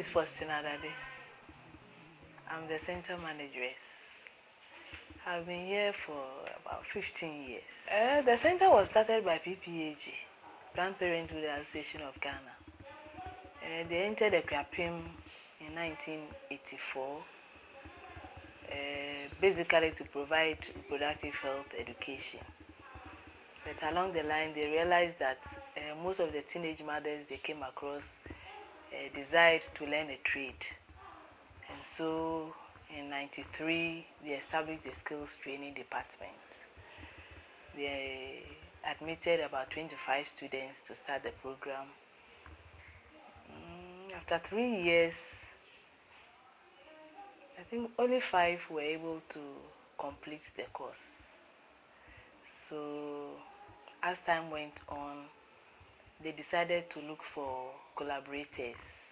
is Faustina Dade. I'm the center manageress. I've been here for about 15 years. Uh, the center was started by PPAG, Planned Parenthood Association of Ghana. Uh, they entered the Akuapem in 1984, uh, basically to provide reproductive health education. But along the line, they realized that most of the teenage mothers they came across uh, desired to learn a trade. And so in 93, they established the skills training department. They admitted about 25 students to start the program. Mm, after three years, I think only five were able to complete the course. So as time went on, they decided to look for collaborators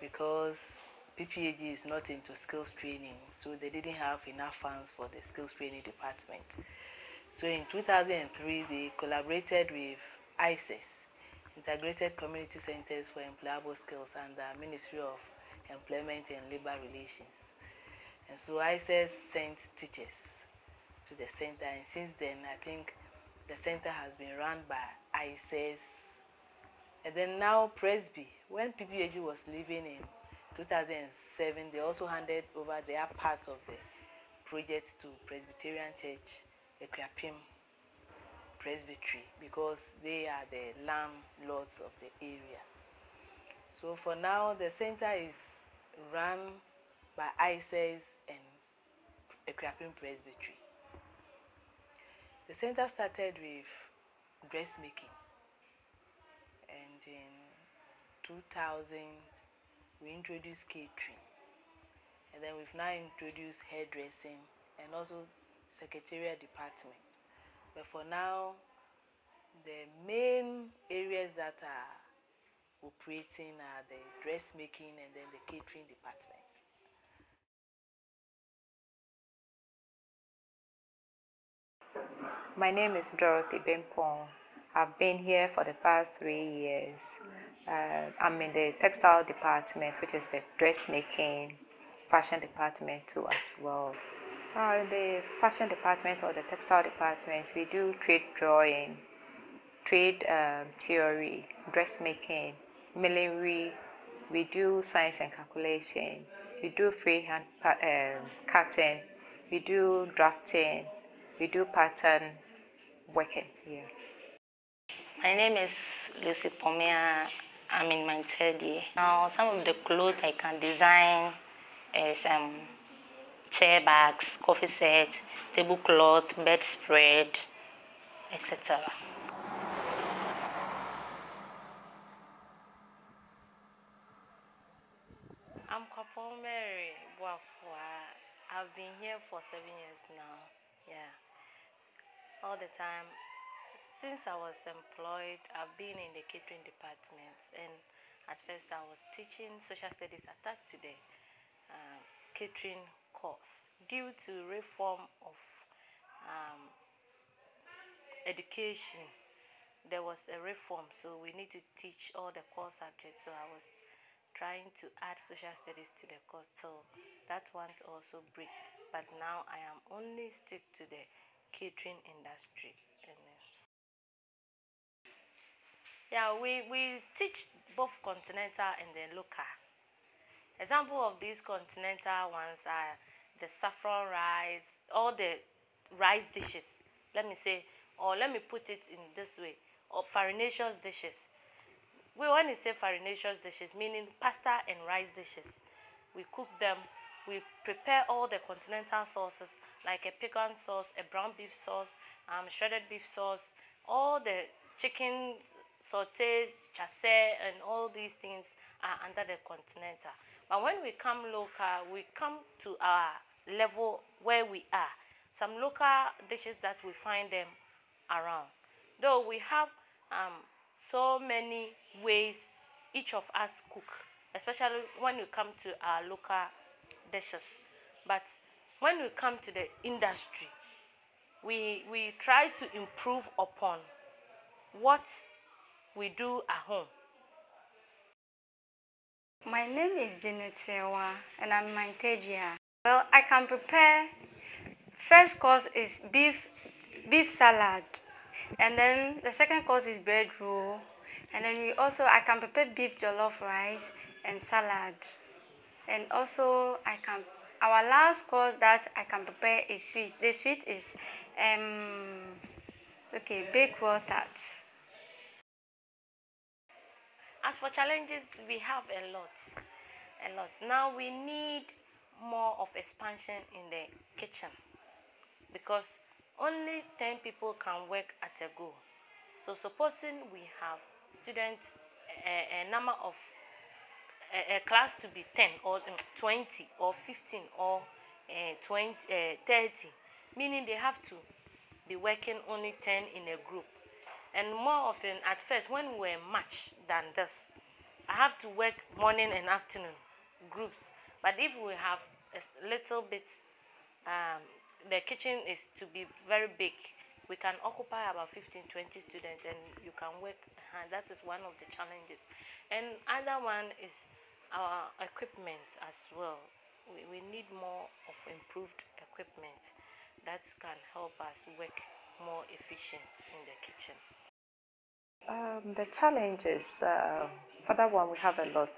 because PPAG is not into skills training, so they didn't have enough funds for the skills training department. So in 2003, they collaborated with ICCES, Integrated Community Centers for Employable Skills, and the Ministry of Employment and Labor Relations. And so ICCES sent teachers to the center, and since then, I think the center has been run by ICCES. And then now Presby, when PPAG was living in 2007, they also handed over their part of the project to Presbyterian Church, Akuapem Presbytery, because they are the landlords of the area. So for now, the center is run by ICCES and Akuapem Presbytery. The center started with dressmaking, in 2000, we introduced catering, and then we've now introduced hairdressing and also secretarial department. But for now, the main areas that are operating are the dressmaking and then the catering department. My name is Dorothy Bempong. I've been here for the past three years. Uh, I'm in the textile department, which is the dressmaking, fashion department too as well. Uh, in the fashion department or the textile department, we do trade drawing, trade um, theory, dressmaking, millinery. We do science and calculation. We do freehand um, cutting. We do drafting. We do pattern working here. My name is Lucy Pomea. I'm in my third year. Now, some of the clothes I can design is um, chair bags, coffee sets, tablecloth, bedspread, etc. I'm Kwapo Mary Buafua. I've been here for seven years now. Yeah. All the time. Since I was employed, I've been in the catering department, and at first I was teaching social studies attached to the uh, catering course. Due to reform of um, education, there was a reform, so we need to teach all the core subjects. So I was trying to add social studies to the course, so that one also break. But now I am only stick to the catering industry. Yeah, we, we teach both continental and the local. Example of these continental ones are the saffron rice, all the rice dishes. Let me say, or let me put it in this way, or farinaceous dishes. We when you say farinaceous dishes, meaning pasta and rice dishes. We cook them. We prepare all the continental sauces like a piquant sauce, a brown beef sauce, um, shredded beef sauce, all the chicken saute, chasse, and all these things are under the continental. But when we come local, we come to our level where we are. Some local dishes that we find them around. Though we have um, so many ways each of us cook, especially when we come to our local dishes. But when we come to the industry, we, we try to improve upon what we do at home My name is Janet Sewa and I'm my year. Well, I can prepare. First course is beef beef salad, and then the second course is bread roll, and then we also I can prepare beef jollof rice and salad, and also I can our last course that I can prepare is sweet. The sweet is um okay baked tarts. As for challenges, we have a lot, a lot. Now we need more of expansion in the kitchen because only 10 people can work at a go. So supposing we have students, a, a number of, a, a, class to be 10 or um, 20 or 15 or uh, 20, uh, 30, meaning they have to be working only 10 in a group. And more often, at first, when we were much than this, I have to work morning and afternoon groups. But if we have a little bit, um, the kitchen is to be very big, we can occupy about 15, 20 students and you can work. Uh, that is one of the challenges. And other one is our equipment as well. We, we need more of improved equipment that can help us work more efficient in the kitchen. Um, the challenges, uh, for that one, we have a lot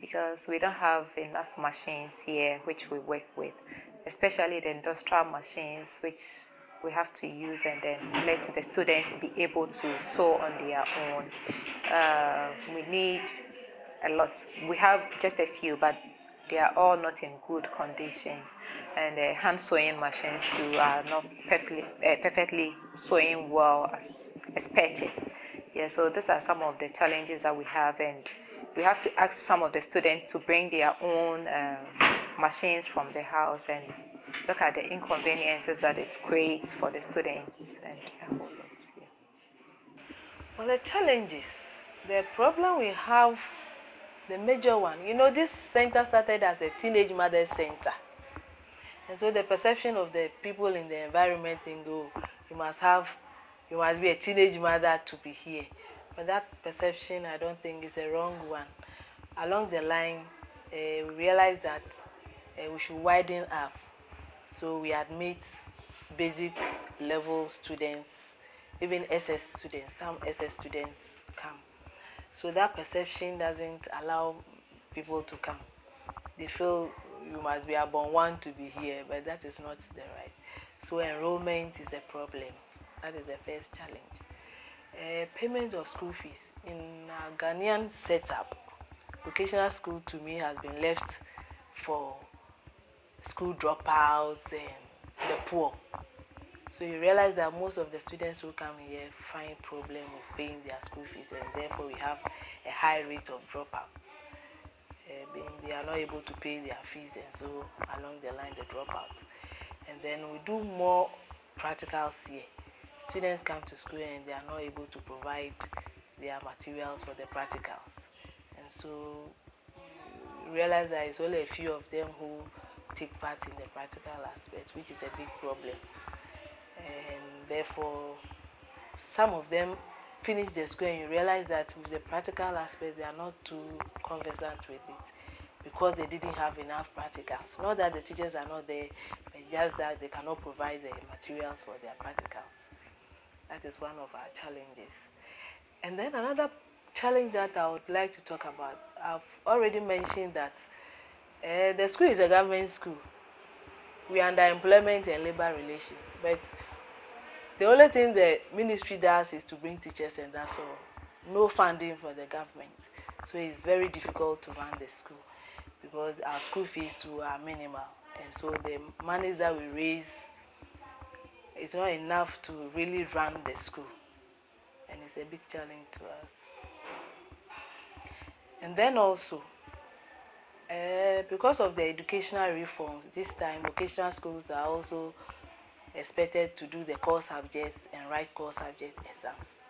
because we don't have enough machines here which we work with, especially the industrial machines which we have to use and then let the students be able to sew on their own. Uh, we need a lot. We have just a few, but they are all not in good conditions and the hand sewing machines too are not perfectly, uh, perfectly sewing well as expected yeah, so these are some of the challenges that we have, and we have to ask some of the students to bring their own uh, machines from the house and look at the inconveniences that it creates for the students and a whole lot. Yeah. Well, the challenges, the problem we have, the major one, you know, this center started as a teenage mother center. And so the perception of the people in the environment think, oh, you must have you must be a teenage mother to be here. But that perception, I don't think, is a wrong one. Along the line, uh, we realized that uh, we should widen up. So we admit basic level students, even SS students, some SS students come. So that perception doesn't allow people to come. They feel you must be a born one to be here, but that is not the right. So enrollment is a problem. That is the first challenge. Uh, payment of school fees. In a Ghanaian setup, vocational school to me has been left for school dropouts and the poor. So you realize that most of the students who come here find problem of paying their school fees and therefore we have a high rate of dropouts. Uh, they are not able to pay their fees and so along the line they drop out. And then we do more practicals here students come to school and they are not able to provide their materials for the practicals. And so realize that it's only a few of them who take part in the practical aspect, which is a big problem. And therefore, some of them finish the school and you realize that with the practical aspect, they are not too conversant with it because they didn't have enough practicals. Not that the teachers are not there, but just that they cannot provide the materials for their practicals. That is one of our challenges. And then another challenge that I would like to talk about, I've already mentioned that uh, the school is a government school. We are under employment and labor relations, but the only thing the ministry does is to bring teachers and that's all. No funding for the government. So it's very difficult to run the school because our school fees too are minimal. And so the money that we raise it's not enough to really run the school. And it's a big challenge to us. And then also, uh, because of the educational reforms, this time vocational schools are also expected to do the core subjects and write core subject exams.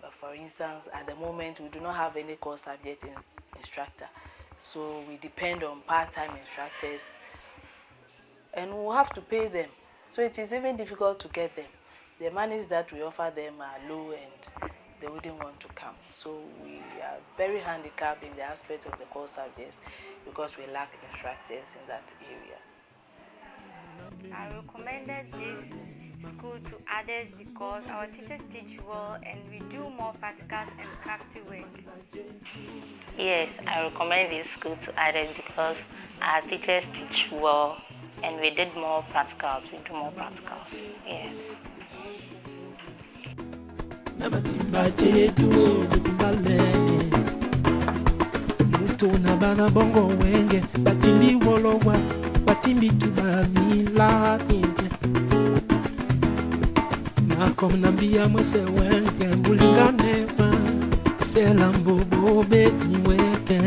But for instance, at the moment, we do not have any core subject in, instructor. So we depend on part-time instructors and we'll have to pay them. So it is even difficult to get them. The monies that we offer them are low and they wouldn't want to come. So we are very handicapped in the aspect of the core subjects because we lack instructors in that area. I recommended this school to others because our teachers teach well and we do more practicals and crafty work. Yes, I recommend this school to others because our teachers teach well and we did more practicals. We do more practicals. Yes. namatimba jedu balene muto na bana bongo wenge batimbi batimbi tuba na wenge niweke